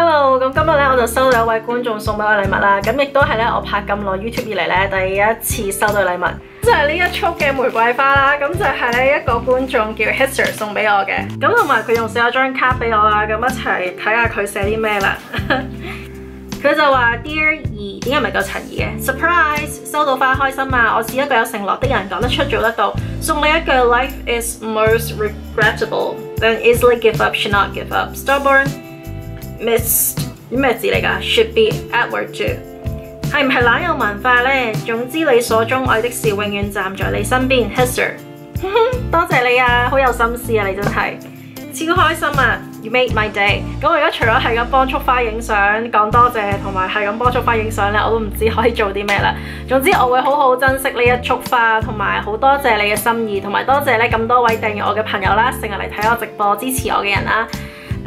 hello，咁今日咧我就收到一位观众送俾我礼物啦，咁亦都系咧我拍咁耐 YouTube 以嚟咧第一次收到礼物，就系呢一束嘅玫瑰花啦，咁就系咧一个观众叫 Hester 送俾我嘅，咁同埋佢用写咗张卡俾我啦，咁一齐睇下佢写啲咩啦。佢就话 Dear 二，点解唔系叫陈怡嘅？Surprise，收到花开心啊！我是一个有承诺的人，讲得出做得到，送你一句 Life is most regrettable，than e a s i l y give up should not give up，stubborn。Miss 咩字嚟噶？Should be Edward too。系唔系懒有文化咧？总之你所钟爱的事，永远站在你身边。Hester，多谢你啊，好有心思啊，你真系超开心啊！You made my day。咁我而家除咗系咁帮束花影相，讲多谢，同埋系咁帮束花影相咧，我都唔知可以做啲咩啦。总之我会好好珍惜呢一束花，同埋好多谢你嘅心意，同埋多谢咧咁多位订阅我嘅朋友啦，成日嚟睇我直播支持我嘅人啦。